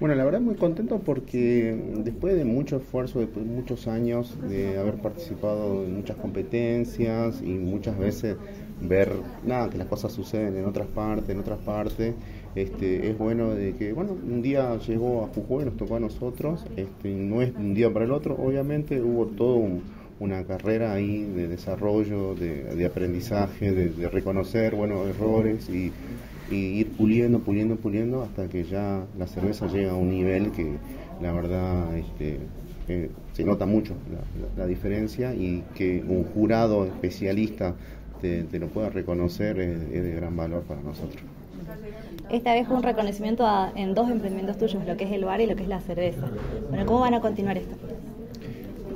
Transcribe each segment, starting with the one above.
Bueno, la verdad muy contento porque después de mucho esfuerzo, después de muchos años de haber participado en muchas competencias y muchas veces ver nada que las cosas suceden en otras partes, en otras partes, este, es bueno de que bueno un día llegó a Jujuy, nos tocó a nosotros, este, no es un día para el otro, obviamente hubo todo una carrera ahí de desarrollo, de, aprendizaje, de, reconocer buenos errores y y ir puliendo, puliendo, puliendo hasta que ya la cerveza llega a un nivel que la verdad este, eh, se nota mucho la, diferencia y que un jurado especialista te, lo pueda reconocer es, de gran valor para nosotros. Esta vez un reconocimiento en dos emprendimientos tuyos, lo que es el bar y lo que es la cerveza. Bueno, ¿cómo van a continuar esto?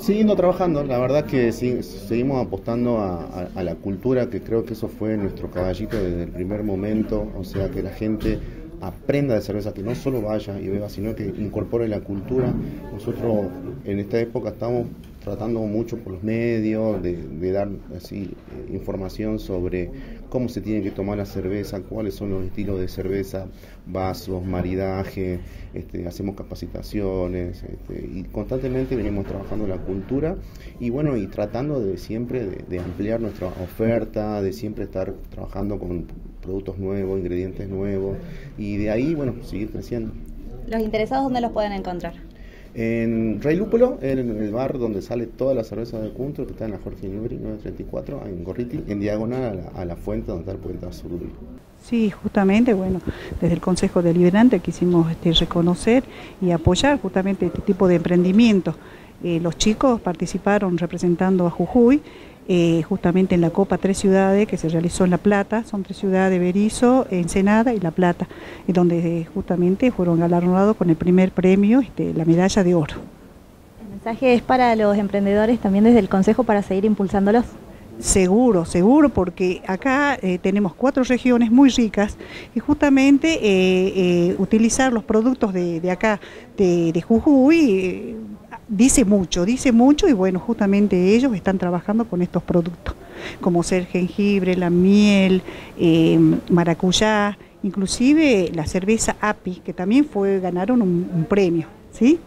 Siguiendo trabajando, la verdad que seguimos apostando a, la cultura, que creo que eso fue nuestro caballito desde el primer momento, o sea, que la gente aprenda de cerveza, que no solo vaya y beba, sino que incorpore la cultura. Nosotros en esta época estamos tratando mucho por los medios de, dar así eh, información sobre cómo se tiene que tomar la cerveza, cuáles son los estilos de cerveza, vasos, maridaje, este, hacemos capacitaciones este, y constantemente venimos trabajando la cultura y bueno, y tratando de siempre de, ampliar nuestra oferta, de siempre estar trabajando con productos nuevos, ingredientes nuevos y de ahí, bueno, seguir creciendo. ¿Los interesados dónde los pueden encontrar? En Rey Lúpulo, en el bar donde sale toda la cerveza de Cuntro, que está en la Jorge Newbery 934, en Gorriti, en diagonal a la, fuente donde está el puente azul. Sí, justamente, bueno, desde el Consejo Deliberante quisimos este, reconocer y apoyar justamente este tipo de emprendimientos. Eh, los chicos participaron representando a Jujuy eh, justamente en la Copa Tres Ciudades que se realizó en La Plata, son tres ciudades, Berizo, Ensenada y La Plata, donde eh, justamente fueron galardonados con el primer premio, este, la medalla de oro. ¿El mensaje es para los emprendedores también desde el Consejo para seguir impulsándolos? Seguro, seguro, porque acá eh, tenemos cuatro regiones muy ricas y justamente utilizar los productos de, acá, de, de Jujuy, dice mucho, dice mucho y bueno, justamente ellos están trabajando con estos productos, como ser jengibre, la miel, eh, maracuyá, inclusive la cerveza API, que también fue, ganaron un premio, ¿sí?